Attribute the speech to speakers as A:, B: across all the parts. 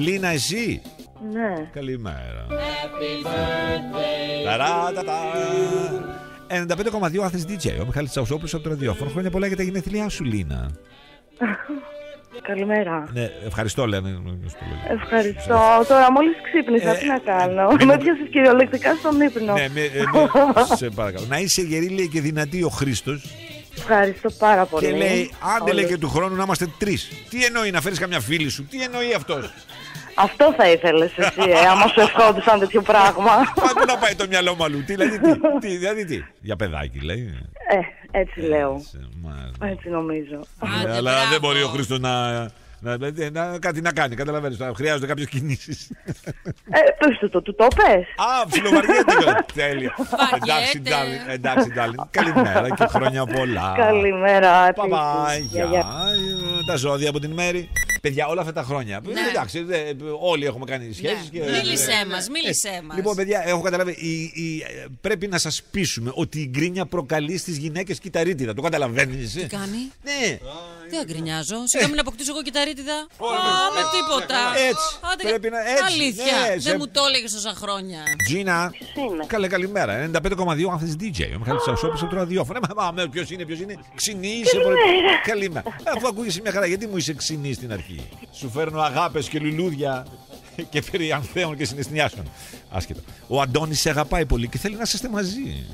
A: Λίνα, εσύ;
B: Ναι.
A: Καλημέρα. Ταράτατα. 95,2 Athens DJ. Ο Μιχάλης Τσαουσόπουλος από το ραδιόφωνο. Χρόνια πολλά για τα γενέθλιά σου, Λίνα.
B: Καλημέρα.
A: Ναι, ευχαριστώ, λένε.
B: Ευχαριστώ. Τώρα μόλις ξύπνησα,
A: Ε,
B: τι να κάνω;
A: ε,
B: Με
A: ε,
B: πιάσε κυριολεκτικά στον ύπνο.
A: Ναι, με, ε, με- σε παρακαλώ. Να είσαι γερή, λέει και δυνατή ο Χρήστος.
B: Ευχαριστώ πάρα πολύ.
A: Και λέει, άντε λέει
B: Όλους.
A: και του χρόνου να είμαστε τρεις. Τι εννοεί να φέρεις καμιά φίλη σου, τι εννοεί αυτός;
B: Αυτό θα ήθελες εσύ, ε, άμα σου ευχόντουσαν τέτοιο πράγμα.
A: Πού να πάει το μυαλό μου αλλού. Τι, δηλαδή, τι, τι, δηλαδή, τι. Για παιδάκι, λέει.
B: Ε, έτσι λέω.
A: Σε- μα-
B: Έτσι νομίζω.
A: Ναι,
C: Άντε,
A: αλλά
C: μπράβο.
A: δεν μπορεί ο Χρήστος να, να, να- να- κάτι να κάνει. Καταλαβαίνεις. Χρειάζονται κάποιες κινήσεις.
B: Ε, πες του το, του το πες.
A: Α, φιλοβαριέται. Τέλεια.
C: Βαριέται.
A: εντάξει, darling, εντάξει, darling. Καλημέρα και χρόνια πολλά.
B: Καλημέρα. επίσης.
A: Παπά,
B: Γεια,
A: γεια.
B: γεια.
A: Ε, Τα ζώδια από την μέρη. Παιδιά, όλα αυτά τα χρόνια.
C: Ναι.
A: Εντάξει, δε- όλοι έχουμε κάνει σχέσεις.
C: Ναι. Μίλησέ μας, μίλησέ μας.
A: Λοιπόν, παιδιά, έχω καταλάβει. Η, η, ε, πρέπει να σας πείσουμε ότι η γκρίνια προκαλεί στις γυναίκες κυταρίτιδα. Το καταλαβαίνεις.
C: Τι κάνει;
A: Ναι,
C: Δεν γκρινιάζω. Σιγά μην αποκτήσω εγώ κυταρίτιδα. Α, με τίποτα.
A: Έτσι.
C: Άντε,
A: Πρέπει να- έτσι.
C: Αλήθεια.
A: Ναι, σε-
C: Δεν μου το έλεγε τόσα χρόνια.
A: Τζίνα.
B: είναι;
A: Καλέ, καλημέρα. 95,2 Athens DJ. Ο Μιχάλης Τσαουσόπης από το ραδιόφωνο. Ε, Μα, μα, ποιος είναι, ποιος είναι; Ξινή είσαι. πρωί- Καλημέρα. Αφού ακούγεσαι μια χαρά, γιατί μου είσαι ξινή στην αρχή; Σου φέρνω αγάπες και λουλούδια και περί ανθέων και συναισθηνιάσεων. Άσχετο. Ο Αντώνης σε αγαπάει πολύ και θέλει να είστε μαζί.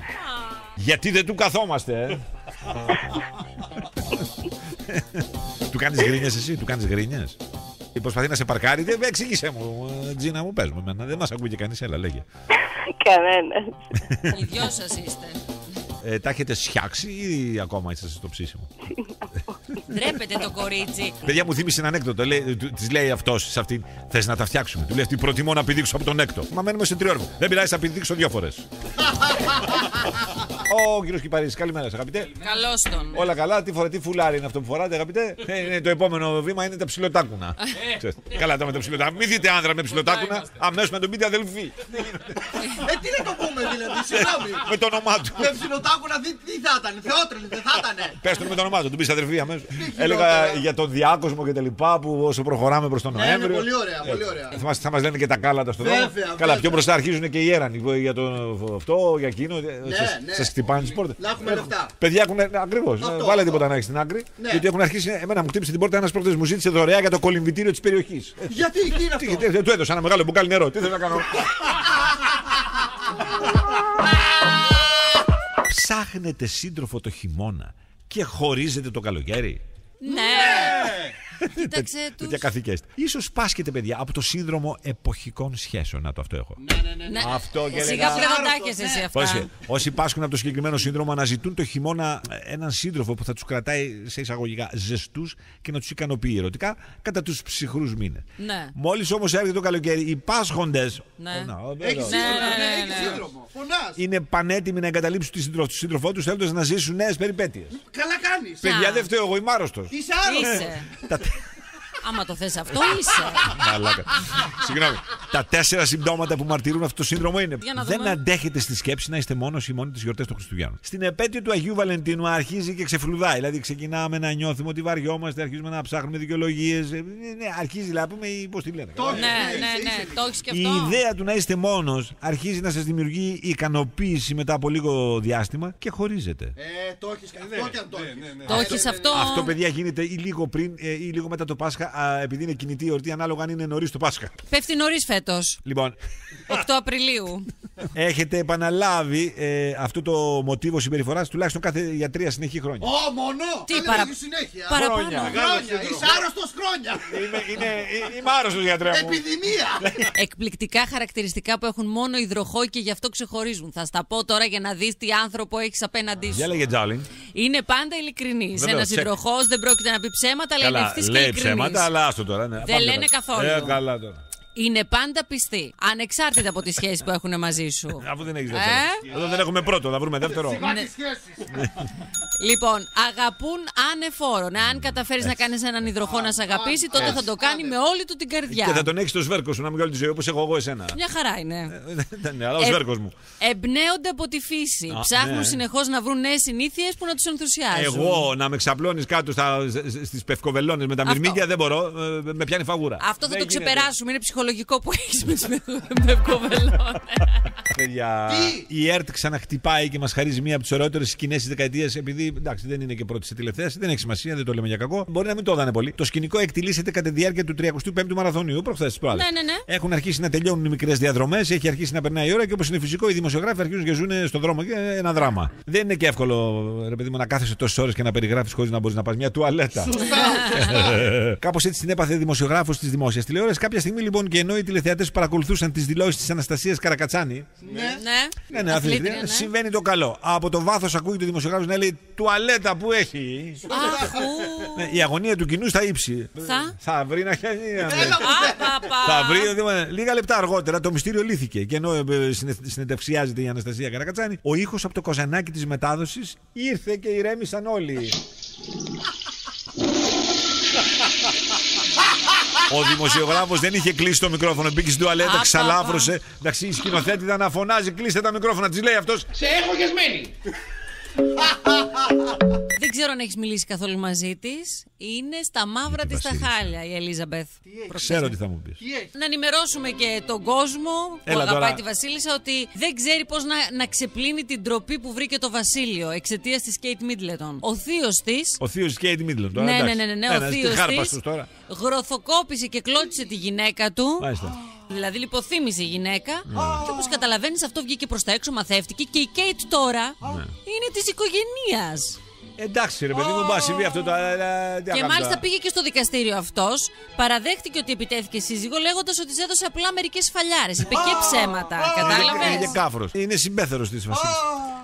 A: Γιατί δεν του καθόμαστε, ε; του κάνεις γκρίνιες εσύ, του κάνεις γκρίνιες. Προσπαθεί να σε παρκάρει. Δεν εξήγησέ μου, ε, Τζίνα μου, πες μου. εμένα. Δεν μας ακούει και κανείς, έλα, λέγε.
B: Κανένας.
C: Οι δυο σας είστε.
A: Ε, τα έχετε σιάξει ή ακόμα είστε στο ψήσιμο;
C: Ντρέπεται το κορίτσι.
A: Παιδιά μου θύμισε ένα ανέκδοτο. Της λέει αυτός σε αυτήν: Θες να τα φτιάξουμε. Του λέει αυτή: Προτιμώ να πηδήξω από τον έκτο. Μα μένουμε σε τριόρμο. Δεν πειράζει, θα πηδήξω δύο φορές. Ο κύριος Κυπαρή, καλημέρα, σας, αγαπητέ.
C: Καλώς τον.
A: Όλα καλά, τι, φορά, τι φουλάρι είναι αυτό που φοράτε, αγαπητέ. Ε, είναι το επόμενο βήμα είναι τα ψιλοτάκουνα. Ξέρεις, καλά τα με τα ψιλοτάκουνα. Μην δείτε άνδρα με ψιλοτάκουνα, αμέσως να τον πείτε αδελφή.
D: Ε, τι να το πούμε δηλαδή, συγγνώμη.
A: με το όνομά του.
D: Με ψιλοτάκουνα τι, τι θα ήταν, θεότρελη δεν θα ήταν.
A: Πες τον με το όνομά του, του πεις αδερφή αμέσως.
D: χειρότερα.
A: Έλεγα για τον διάκοσμο και τα λοιπά που όσο προχωράμε προς τον
D: Ναι, είναι
A: Νοέμβριο.
D: πολύ ωραία, πολύ ωραία.
A: Ε, θυμάστε, θα μας λένε και τα κάλατα στο
D: Βέβαια,
A: δρόμο.
D: βέβαια.
A: Καλά, πιο μπροστά αρχίζουν και οι έρανοι για το αυτό, για εκείνο.
D: ναι.
A: Σα χτυπάνε τις πόρτες.
D: Να έχουμε λεφτά.
A: Παιδιά έχουν. Ακριβώς.
D: Αυτό,
A: Βάλε
D: αυτό.
A: τίποτα να έχεις στην άκρη.
D: Ναι.
A: Γιατί έχουν αρχίσει. Εμένα μου χτύπησε την πόρτα ένας πρώτο μου ζήτησε δωρεά για το κολυμβητήριο της περιοχής.
D: Γιατί, τι είναι αυτό;
A: Του έδωσα ένα μεγάλο μπουκάλι νερό. Τι θέλω να κάνω; Ψάχνετε σύντροφο το χειμώνα και χωρίζετε το καλοκαίρι;
C: Ναι. Κοίταξε τους.
A: Τέτοια καθηκέστη. Ίσως πάσχετε, παιδιά, από το σύνδρομο εποχικών σχέσεων. Να το αυτό έχω.
C: Ναι.
A: Αυτό και
C: Σιγά
A: έλεγα.
C: που δεν θα τα έχεις εσύ αυτά.
A: Όσοι, όσοι πάσχουν από το συγκεκριμένο σύνδρομο αναζητούν το χειμώνα ε, έναν σύντροφο που θα τους κρατάει σε εισαγωγικά ζεστούς και να τους ικανοποιεί ερωτικά κατά τους ψυχρούς μήνες.
C: Ναι.
A: Μόλις όμως έρχεται το καλοκαίρι, οι πάσχοντε.
C: Ναι.
D: Έχει
C: Ναι,
D: σύνδρομο,
C: ναι, ναι,
D: έχει
C: ναι.
D: σύνδρομο. Φωνάς.
A: είναι πανέτοιμοι να εγκαταλείψουν τη σύντροφο- τον σύντροφό τους θέλοντας να ζήσουν νέες περιπέτειες.
D: Καλά κάνεις.
A: Παιδιά, δεν φταίω εγώ, είμαι άρρωστος.
D: Είσαι άρρωστος.
C: Είσαι.
A: Τα...
C: Άμα το θες αυτό είσαι.
A: Μαλάκα. Συγγνώμη. Τα τέσσερα συμπτώματα που μαρτυρούν αυτό το σύνδρομο είναι.
C: Για να
A: Δεν
C: δούμε.
A: αντέχετε στη σκέψη να είστε μόνος ή μόνοι τι γιορτές των Χριστουγέννων. Στην επέτειο του Αγίου Βαλεντίνου αρχίζει και ξεφλουδάει. Δηλαδή ξεκινάμε να νιώθουμε ότι βαριόμαστε, αρχίζουμε να ψάχνουμε δικαιολογίες. Ναι, αρχίζει να πούμε πώς τη λένε.
D: Το έχεις,
C: Ναι,
D: είσαι,
C: ναι,
D: είσαι.
C: ναι. Το έχεις και
A: Η
C: αυτό.
A: ιδέα του να είστε μόνος αρχίζει να σας δημιουργεί ικανοποίηση μετά από λίγο διάστημα και χωρίζετε.
D: Ε, το έχεις και αυτό και αν το έχεις.
C: Το έχεις αυτό.
A: Αυτό, παιδιά, γίνεται ή λίγο πριν ε, ή λίγο μετά το Πάσχα, α, επειδή είναι κινητή η εορτή, ανάλογα αν είναι νωρίς το Πάσχα.
C: Πέφτει νωρίς φέτος.
A: Λοιπόν,
C: 8 Απριλίου.
A: έχετε επαναλάβει ε, αυτό το μοτίβο συμπεριφοράς τουλάχιστον κάθε για τρία συνεχή χρόνια.
D: Ω, μόνο;
C: Τι
D: Καλή
C: παρα-
D: λέγεις συνέχεια.
C: παραπάνω.
A: Χρόνια.
D: Χρόνια. Είσαι άρρωστος χρόνια.
A: Είμαι, είναι, ε, είμαι άρρωστος γιατρέ μου.
D: Επιδημία.
C: Εκπληκτικά χαρακτηριστικά που έχουν μόνο υδροχόη και γι' αυτό ξεχωρίζουν. Θα στα πω τώρα για να δεις τι άνθρωπο έχεις απέναντί σου.
A: Για λέγε Τζάλιν.
C: Είναι πάντα ειλικρινής.
A: Βέβαια,
C: Ένας
A: τσεκ.
C: υδροχός δεν πρόκειται να πει ψέματα, αλλά είναι
A: Καλά,
C: ευθύ και
A: λέει
C: ειλικρινής.
A: ψέματα, αλλά άστο τώρα. Ναι. Πάμε
C: λένε
A: τώρα.
C: καθόλου.
A: Ε, καλά τώρα.
C: Είναι πάντα πιστοί. Ανεξάρτητα από τη σχέση που έχουν μαζί σου.
A: Αφού δεν έχεις
C: Ε;
A: δεύτερο. Εδώ δεν έχουμε πρώτο, θα βρούμε δεύτερο.
D: Σιγά τις σχέσεις.
C: Λοιπόν, αγαπούν ανεφόρον. Αν καταφέρεις να κάνεις έναν υδροχό να σε αγαπήσει, τότε θα το κάνει με όλη του την
A: Και θα
C: καρδιά.
A: τον έχεις στο σβέρκο σου να μην όλη τη ζωή όπως έχω εγώ εσένα.
C: Μια χαρά είναι.
A: Ναι, αλλά ο
C: Ε,
A: σβέρκος μου.
C: Εμπνέονται από τη φύση.
A: Α,
C: Ψάχνουν
A: ναι.
C: συνεχώς να βρουν νέες συνήθειες που να τους ενθουσιάζουν.
A: Εγώ να με ξαπλώνεις κάτω στις πευκοβελώνες με τα
C: Αυτό.
A: μυρμήγκια δεν μπορώ. ε, Με πιάνει φαγούρα.
C: Αυτό θα
A: Δεν
C: το
A: γίνεται.
C: ξεπεράσουμε. Είναι ψυχολογικό που έχεις με του μευκοβελώνε.
A: Παιδιά, η ΕΡΤ ξαναχτυπάει και μας χαρίζει μία από τις ωραιότερες σκηνές της δεκαετίας. Επειδή εντάξει, δεν είναι και πρώτη και τελευταία, δεν έχει σημασία, δεν το λέμε για κακό. Μπορεί να μην το είδανε πολύ. Το σκηνικό εκτιλήσεται κατά τη διάρκεια του 35ου μαραθωνίου, προχθές τις προάλλες;
C: Ναι, ναι, ναι.
A: Έχουν αρχίσει να τελειώνουν οι μικρές διαδρομές, έχει αρχίσει να περνάει η ώρα και όπως είναι φυσικό, οι δημοσιογράφοι αρχίζουν και ζουν στον δρόμο και ένα δράμα. Δεν είναι και εύκολο, ρε παιδί μου, να κάθεσαι τόσες ώρες και να περιγράφεις χωρίς να μπορείς να πας μια τουαλέτα. Κάπως έτσι την έπαθε δημοσιογράφος της δημόσιας τηλεόρασης. Κάποια στιγμή λοιπόν και ενώ οι τηλεθεατές παρακολουθούσαν τις δηλώσεις της Αναστασίας Καρακατσάνη,
C: Ναι.
A: ναι, ναι, αθλήτρια,
C: ναι.
A: συμβαίνει το καλό. Από το βάθος ακούγεται ο δημοσιογράφος να λέει Τουαλέτα που έχει.
C: Αχού.
A: Ναι, η αγωνία του κοινού στα ύψη.
C: Θα;
A: Θα βρει να χαίνει. ναι.
C: Απαπα.
A: Θα βρει. δηλαδή, Λίγα λεπτά αργότερα το μυστήριο λύθηκε. Και ενώ ε, συνε- συνεντευξιάζεται η Αναστασία Καρακατσάνη, ο ήχος από το κοζανάκι της μετάδοσης ήρθε και ηρέμησαν όλοι. Ο δημοσιογράφος δεν είχε κλείσει το μικρόφωνο. Μπήκε στην τουαλέτα,
C: Απα,
A: ξαλάφρωσε. Εντάξει, η σκηνοθέτητα να φωνάζει, κλείστε τα μικρόφωνα. Της λέει αυτός.
D: Σε έχω γεσμένη.
C: Δεν ξέρω αν έχεις μιλήσει καθόλου μαζί της. Είναι στα μαύρα
A: την
C: της τα
A: Βασίλισσα.
C: χάλια η Ελίζαμπεθ. Προχθές.
A: Ξέρω τι θα μου πεις.
D: Τι έχεις;
C: Να ενημερώσουμε και τον κόσμο που
A: Έλα
C: αγαπάει
A: τώρα.
C: τη Βασίλισσα ότι δεν ξέρει πώς να, να ξεπλύνει την τροπή που βρήκε το Βασίλειο εξαιτίας της Κέιτ Μίτλετον. Ο θείος τη.
A: Ο θείος Κέιτ Μίτλον τώρα.
C: Ναι, ναι,
A: εντάξει.
C: ναι, ναι, ναι,
A: Ένας
C: ο θείος
A: χάρπαστος
C: της
A: τώρα.
C: γροθοκόπησε και κλώτησε τη γυναίκα του.
A: Μάλιστα.
C: Δηλαδή λιποθύμησε η γυναίκα.
A: Ναι.
C: Και όπως καταλαβαίνεις, αυτό βγήκε προς τα έξω, μαθεύτηκε. Και η Κέιτ τώρα
A: Ναι.
C: είναι της οικογένειας.
A: Εντάξει, ρε παιδί μου, μπα συμβεί αυτό το. ε, ε, τι να
C: Και
A: κάνουμε
C: μάλιστα
A: τώρα.
C: πήγε και στο δικαστήριο αυτός. Παραδέχτηκε ότι επιτέθηκε σύζυγο λέγοντας ότι της έδωσε απλά μερικές φαλιάρες. Είπε και ψέματα.
A: Είναι
C: Κατάλαβες;
A: και κάφρος. Είναι συμπέθερος της Βασίλισσας.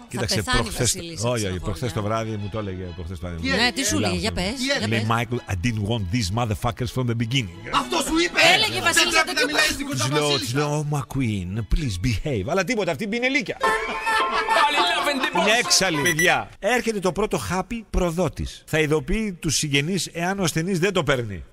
A: Κοίταξε,
C: πεθάνει η
A: προχθές-
C: Βασίλισσα,
A: Όχι, όχι,
C: ξέρω
A: προχθές
C: εγώ,
A: το
C: ναι.
A: βράδυ μου το έλεγε. Προχθές το βράδυ.
C: Ναι, τι σου
A: Μιλάω,
C: λέει, για
A: ναι.
C: πες.
D: έγινε;
A: Λέει, Michael, I didn't want these motherfuckers from the beginning.
D: Αυτό σου είπε.
C: Έλεγε, Βασίλισσα,
D: Δεν πρέπει να
C: τέτοιο
D: μιλάει στην
A: Της
D: κοντά
A: λέω, της λέω,
D: Βασίλισσα.
A: oh, McQueen, please behave. Αλλά τίποτα, αυτή είναι λύκια. Είναι έξαλλη, παιδιά. Έρχεται το πρώτο χάπι προδότης. Θα ειδοποιεί τους συγγενείς εάν ο ασθενής δεν το παίρνει.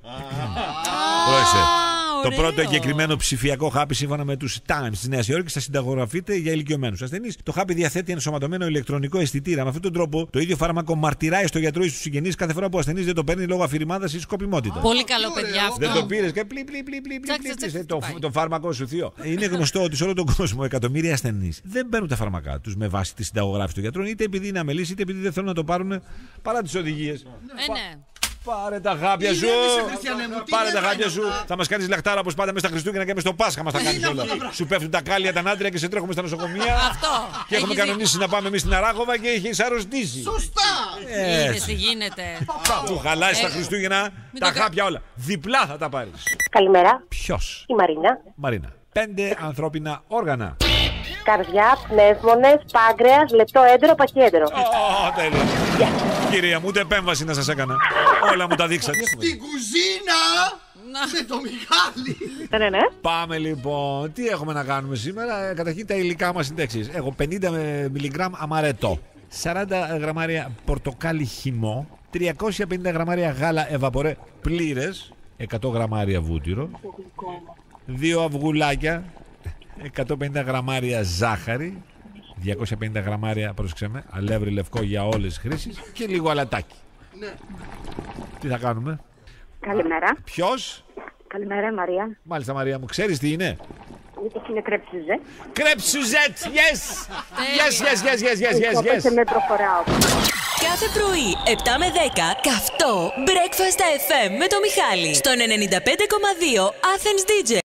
A: Πρόσεξε. Το
C: ωραίο.
A: πρώτο εγκεκριμένο ψηφιακό χάπι σύμφωνα με τους Times της Νέας Υόρκης θα συνταγογραφείται για ηλικιωμένους ασθενείς. Το χάπι διαθέτει ενσωματωμένο ηλεκτρονικό αισθητήρα. Με αυτόν τον τρόπο το ίδιο φάρμακο μαρτυράει στο γιατρό ή στους συγγενείς κάθε φορά που ο ασθενής δεν το παίρνει λόγω αφηρημάδας ή σκοπιμότητας.
C: Πολύ καλό,
D: Ωραίο.
C: παιδιά αυτό.
A: Δεν το πήρες και πλή, πλή, πλή, πλή, πλή,
C: Τσακ,
A: πλή,
C: τσακ,
A: πλή,
C: τσακ,
A: το,
C: χτυπάει.
A: το φάρμακο σου θείο. Είναι γνωστό ότι σε όλο τον κόσμο εκατομμύρια ασθενείς δεν παίρνουν τα φάρμακά τους με βάση τη συνταγογράφηση των γιατρών, είτε επειδή είναι αμελείς, είτε επειδή δεν θέλουν να το πάρουν παρά τις οδηγίες.
C: Ε, ναι.
A: Πάρε τα χάπια
D: Τι
A: σου!
D: ηρέμησε, Χριστιανέ μου, τι
A: Πάρε τα
D: είναι
A: χάπια
D: αυτά.
A: σου! Θα μας κάνεις λαχτάρα όπως πάντα μέσα στα Χριστούγεννα και μέσα στο Πάσχα μας τα κάνεις
D: είναι
A: όλα.
D: αυτά τα πράγματα.
A: Σου πέφτουν τα κάλια, τα νάντρια και σε τρέχουμε στα νοσοκομεία.
C: Αυτό.
A: Και έχουμε
C: Έχεις
A: κανονίσει να πάμε εμείς στην Αράγοβα και έχει αρρωστήσει.
D: Σωστά.
C: δίκιο. Είδες
A: Έτσι.
C: τι γίνεται.
A: Που χαλάσει τα
C: Ε,
A: Χριστούγεννα
C: μην
A: τα
C: το κα-
A: χάπια όλα. Διπλά θα τα πάρεις.
B: Καλημέρα,
A: Ποιος;
B: η Μαρίνα.
A: Μαρίνα. Πέντε ανθρώπινα όργανα.
B: Καρδιά, πνεύμονες, πάγκρεας, λεπτό έντερο, παχιέντερο.
A: Ω, τέλεια. Κυρία μου, ούτε επέμβαση να σας έκανα. Όλα μου τα δείξατε.
D: Στην κουζίνα.
C: Να.
D: Με το Μιχάλη.
B: Ναι, ναι, ναι.
A: Πάμε λοιπόν. Τι έχουμε να κάνουμε σήμερα; Ε, Καταρχήν τα υλικά μας είναι τα εξής. Έχω 50 μιλιγκράμμ αμαρέτο, 40 γραμμάρια πορτοκάλι χυμό, 350 γραμμάρια γάλα ευαπορέ πλήρες, 100 γραμμάρια βούτυρο, δύο αυγουλάκια, 150 γραμμάρια ζάχαρη, 250 γραμμάρια, πρόσεξε με, αλεύρι λευκό για όλες τις χρήσεις και λίγο αλατάκι.
D: Ναι.
A: Τι θα κάνουμε,
B: Καλημέρα.
A: ποιος,
B: Καλημέρα, Μαρία.
A: μάλιστα Μαρία μου, ξέρεις τι είναι;
B: Είτε είναι κρέψιζε.
A: Κρέπ Σουζέτ, yes! Yes, yes, yes, yes, yes, yes, yes.
B: Οπότε με προχωράω.
E: Κάθε πρωί, 7 με 10, καυτό Breakfast FM με το Μιχάλη. Στον 95,2 Athens DJ.